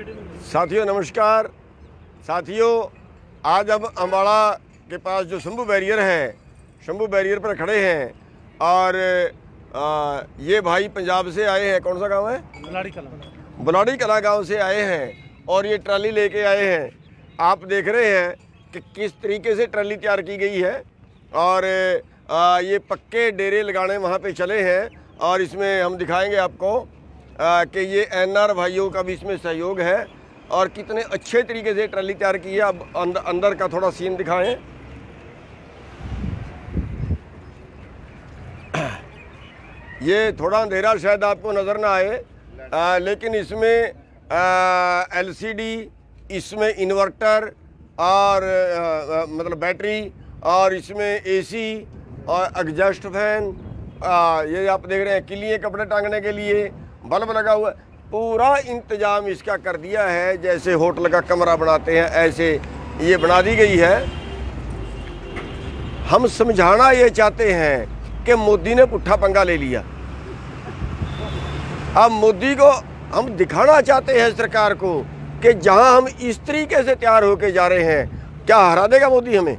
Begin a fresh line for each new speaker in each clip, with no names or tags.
साथियों नमस्कार। साथियों आज हम अम्बाड़ा के पास जो शंभू बैरियर है शंभू बैरियर पर खड़े हैं और आ, ये भाई पंजाब से आए हैं। कौन सा गाँव है?
बुलाड़ी कला।
बुलाड़ी कला गाँव से आए हैं और ये ट्राली लेके आए हैं। आप देख रहे हैं कि किस तरीके से ट्राली तैयार की गई है और आ, ये पक्के डेरे लगाने वहाँ पे चले हैं और इसमें हम दिखाएँगे आपको कि ये एनआर भाइयों का भी इसमें सहयोग है और कितने अच्छे तरीके से ट्राली तैयार की है। अब अंदर अंदर का थोड़ा सीन दिखाएँ। ये थोड़ा अंधेरा शायद आपको नज़र ना आए। आ, लेकिन इसमें एलसीडी इसमें इन्वर्टर और आ, आ, मतलब बैटरी और इसमें एसी और एग्जॉस्ट फ़ैन ये आप देख रहे हैं किलिए कपड़े टांगने के लिए। बल्ब लगा हुआ है। पूरा इंतज़ाम इसका कर दिया है, जैसे होटल का कमरा बनाते हैं, ऐसे ये बना दी गई है। हम समझाना ये चाहते हैं कि मोदी ने पुट्ठा पंगा ले लिया। अब मोदी को हम दिखाना चाहते हैं सरकार को कि जहाँ हम इस तरीके से तैयार होके जा रहे हैं, क्या हरा देगा मोदी हमें?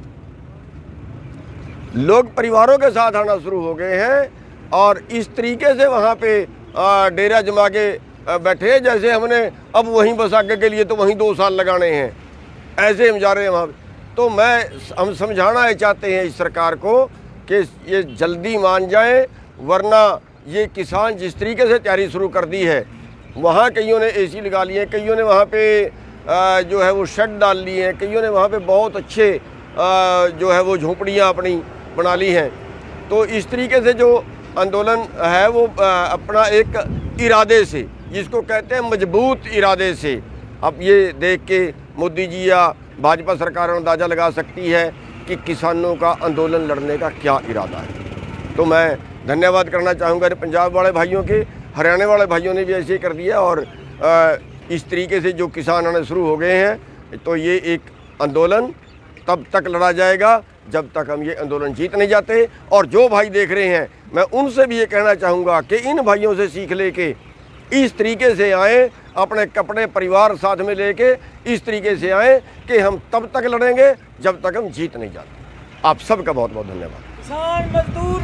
लोग परिवारों के साथ आना शुरू हो गए हैं और इस तरीके से वहाँ पे डेरा जमा के बैठे जैसे हमने, अब वहीं बस आगे के लिए तो वहीं दो साल लगाने हैं। ऐसे हम जा रहे हैं वहाँ तो मैं, हम समझाना ये चाहते हैं इस सरकार को कि ये जल्दी मान जाए, वरना ये किसान जिस तरीके से तैयारी शुरू कर दी है, वहाँ कईयों ने एसी लगा लिए कईयों ने वहाँ पे जो है वो शेड डाल लिए हैं, कईयों ने वहाँ पे बहुत अच्छे जो है वो झोंपड़ियाँ अपनी बना ली हैं। तो इस तरीके से जो आंदोलन है, वो अपना एक इरादे से, जिसको कहते हैं मज़बूत इरादे से। अब ये देख के मोदी जी या भाजपा सरकार अंदाज़ा लगा सकती है कि किसानों का आंदोलन लड़ने का क्या इरादा है। तो मैं धन्यवाद करना चाहूँगा पंजाब वाले भाइयों के, हरियाणा वाले भाइयों ने भी ऐसे कर दिया और इस तरीके से जो किसान आने शुरू हो गए हैं तो ये एक आंदोलन तब तक लड़ा जाएगा, जब तक हम ये आंदोलन जीत नहीं जाते। और जो भाई देख रहे हैं मैं उनसे भी ये कहना चाहूँगा कि इन भाइयों से सीख ले के इस तरीके से आए, अपने कपड़े परिवार साथ में लेके, इस तरीके से आए कि हम तब तक लड़ेंगे जब तक हम जीत नहीं जाते। आप सबका बहुत बहुत धन्यवाद।
किसान मजदूर